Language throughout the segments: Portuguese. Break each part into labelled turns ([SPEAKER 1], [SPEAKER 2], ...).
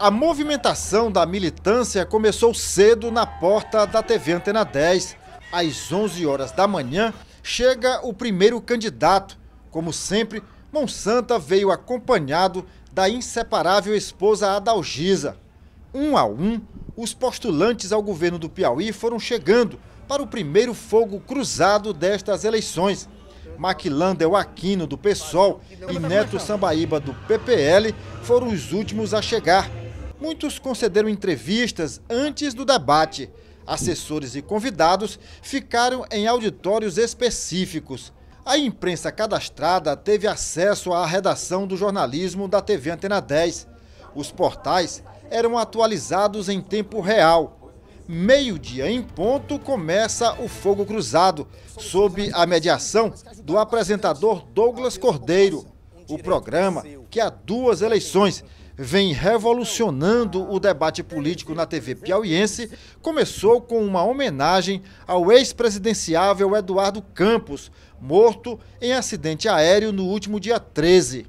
[SPEAKER 1] A movimentação da militância começou cedo na porta da TV Antena 10. Às 11 horas da manhã, chega o primeiro candidato. Como sempre, Monsanta veio acompanhado da inseparável esposa Adalgisa. Um a um, os postulantes ao governo do Piauí foram chegando para o primeiro fogo cruzado destas eleições. Maquilander Aquino, do PSOL, e Neto Sambaíba, do PPL, foram os últimos a chegar. Muitos concederam entrevistas antes do debate. Assessores e convidados ficaram em auditórios específicos. A imprensa cadastrada teve acesso à redação do jornalismo da TV Antena 10. Os portais eram atualizados em tempo real. Meio-dia em ponto começa o Fogo Cruzado, sob a mediação do apresentador Douglas Cordeiro. O programa, que há duas eleições vem revolucionando o debate político na TV piauiense, começou com uma homenagem ao ex-presidenciável Eduardo Campos, morto em acidente aéreo no último dia 13.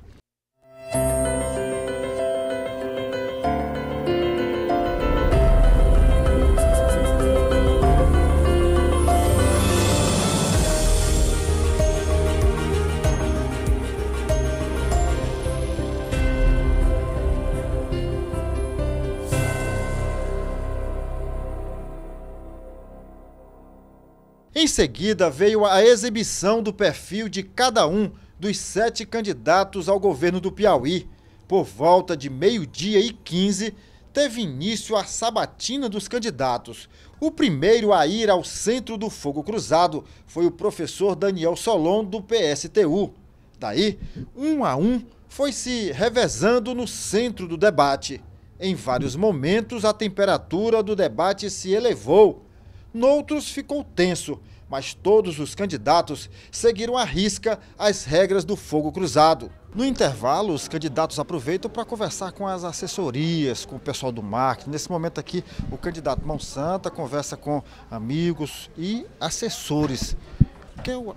[SPEAKER 1] Em seguida, veio a exibição do perfil de cada um dos sete candidatos ao governo do Piauí. Por volta de meio-dia e 15, teve início a sabatina dos candidatos. O primeiro a ir ao centro do fogo cruzado foi o professor Daniel Solon, do PSTU. Daí, um a um, foi se revezando no centro do debate. Em vários momentos, a temperatura do debate se elevou. Noutros ficou tenso, mas todos os candidatos seguiram à risca as regras do fogo cruzado. No intervalo, os candidatos aproveitam para conversar com as assessorias, com o pessoal do marketing. Nesse momento aqui, o candidato Mão Santa conversa com amigos e assessores.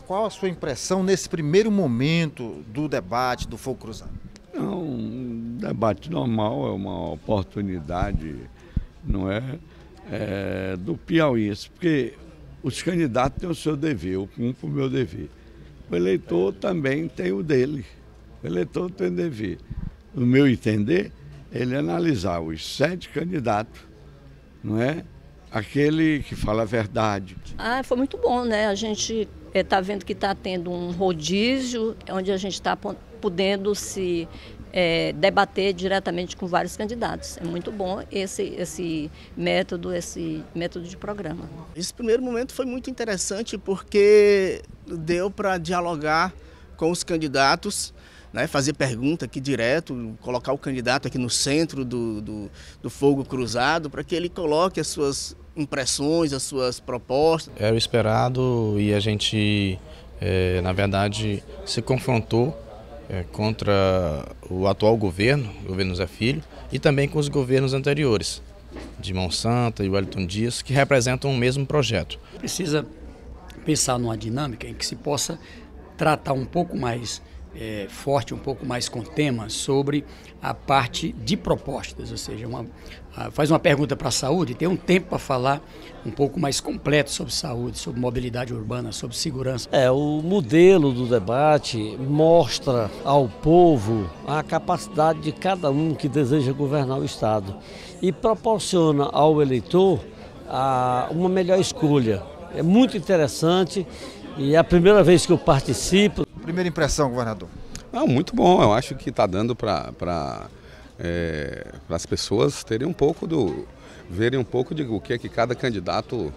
[SPEAKER 1] Qual a sua impressão nesse primeiro momento do debate do fogo cruzado?
[SPEAKER 2] Não, um debate normal, é uma oportunidade, não é, é do Piauí, porque os candidatos têm o seu dever, eu cumpro o meu dever. O eleitor também tem o dele. O eleitor tem o dever. No meu entender, ele analisar os sete candidatos, não é? Aquele que fala a verdade.
[SPEAKER 3] Ah, foi muito bom, né? A gente está eh, vendo que está tendo um rodízio, onde a gente está podendo se é, debater diretamente com vários candidatos. É muito bom esse, esse método, esse método de programa.
[SPEAKER 4] Esse primeiro momento foi muito interessante porque deu para dialogar com os candidatos, né, fazer pergunta aqui direto, colocar o candidato aqui no centro do, do, do fogo cruzado para que ele coloque as suas impressões, as suas propostas.
[SPEAKER 5] Era o esperado e a gente, é, na verdade, se confrontou é, contra o atual governo, o governo Zé Filho, e também com os governos anteriores, de Monsanto e Wellington Dias, que representam o mesmo projeto.
[SPEAKER 6] Precisa pensar numa dinâmica em que se possa tratar um pouco mais é, forte, um pouco mais com temas sobre a parte de propostas, ou seja, uma, faz uma pergunta para a saúde, tem um tempo para falar um pouco mais completo sobre saúde, sobre mobilidade urbana, sobre segurança.
[SPEAKER 7] É, o modelo do debate mostra ao povo a capacidade de cada um que deseja governar o Estado e proporciona ao eleitor a, uma melhor escolha. É muito interessante e é a primeira vez que eu participo.
[SPEAKER 1] Primeira impressão, governador?
[SPEAKER 8] Não, muito bom. Eu acho que está dando para é, as pessoas terem um pouco do. verem um pouco de o que é que cada candidato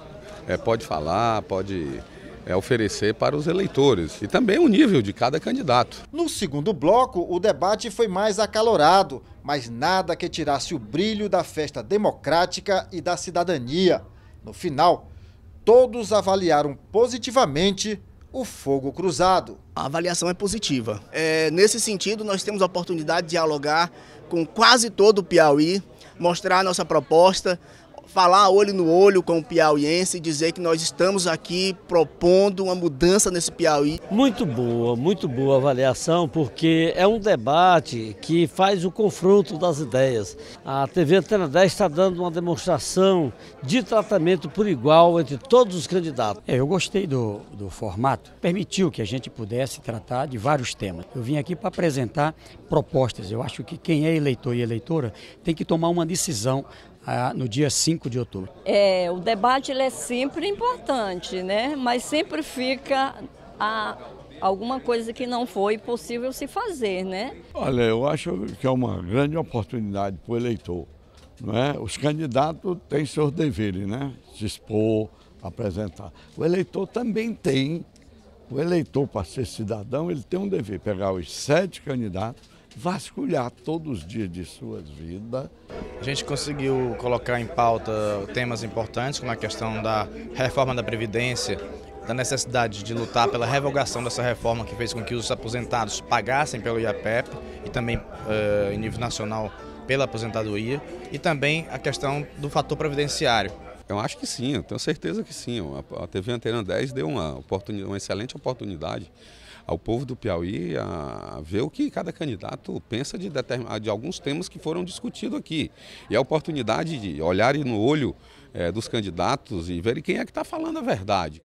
[SPEAKER 8] é, pode falar, pode é, oferecer para os eleitores e também o nível de cada candidato.
[SPEAKER 1] No segundo bloco, o debate foi mais acalorado, mas nada que tirasse o brilho da festa democrática e da cidadania. No final, todos avaliaram positivamente o fogo cruzado.
[SPEAKER 4] A avaliação é positiva. É, nesse sentido, nós temos a oportunidade de dialogar com quase todo o Piauí, mostrar a nossa proposta, falar olho no olho com o piauiense e dizer que nós estamos aqui propondo uma mudança nesse Piauí.
[SPEAKER 7] Muito boa, muito boa avaliação, porque é um debate que faz o confronto das ideias. A TV Antena 10 está dando uma demonstração de tratamento por igual entre todos os candidatos.
[SPEAKER 6] É, eu gostei do, do formato, permitiu que a gente pudesse tratar de vários temas. Eu vim aqui para apresentar propostas. Eu acho que quem é eleitor e eleitora tem que tomar uma decisão no dia 5 de outubro.
[SPEAKER 3] É, o debate ele é sempre importante, né? mas sempre fica a, alguma coisa que não foi possível se fazer. Né?
[SPEAKER 2] Olha, eu acho que é uma grande oportunidade para o eleitor. Não é? Os candidatos têm seus deveres, né? se expor, apresentar. O eleitor também tem. O eleitor, para ser cidadão, ele tem um dever, pegar os sete candidatos, vasculhar todos os dias de suas vidas.
[SPEAKER 5] A gente conseguiu colocar em pauta temas importantes, como a questão da reforma da Previdência, da necessidade de lutar pela revogação dessa reforma que fez com que os aposentados pagassem pelo IAPEP e também uh, em nível nacional pela aposentadoria, e também a questão do fator previdenciário.
[SPEAKER 8] Eu acho que sim, eu tenho certeza que sim. A TV Antena 10 deu uma, oportunidade, uma excelente oportunidade ao povo do Piauí a ver o que cada candidato pensa de, de alguns temas que foram discutidos aqui. E a oportunidade de olharem no olho é, dos candidatos e verem quem é que está falando a verdade.